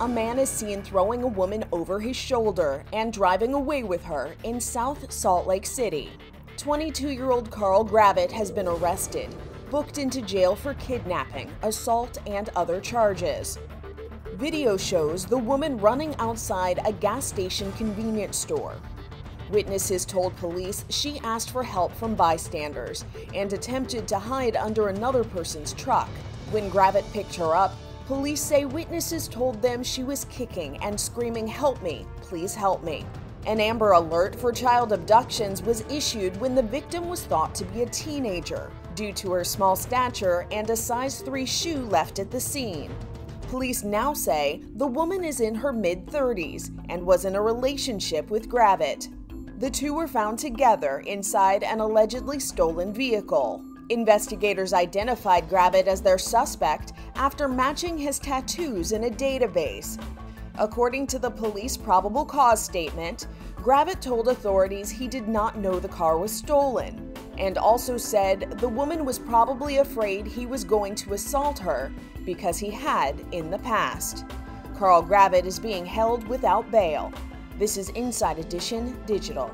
a man is seen throwing a woman over his shoulder and driving away with her in South Salt Lake City. 22 year old Carl Gravitt has been arrested, booked into jail for kidnapping, assault, and other charges. Video shows the woman running outside a gas station convenience store. Witnesses told police she asked for help from bystanders and attempted to hide under another person's truck. When Gravitt picked her up, police say witnesses told them she was kicking and screaming, Help me, please help me. An Amber Alert for child abductions was issued when the victim was thought to be a teenager due to her small stature and a size 3 shoe left at the scene. Police now say the woman is in her mid 30s and was in a relationship with Gravitt. The two were found together inside an allegedly stolen vehicle. Investigators identified Gravitt as their suspect after matching his tattoos in a database. According to the police probable cause statement, Gravitt told authorities he did not know the car was stolen and also said the woman was probably afraid he was going to assault her because he had in the past. Carl Gravitt is being held without bail. This is Inside Edition Digital.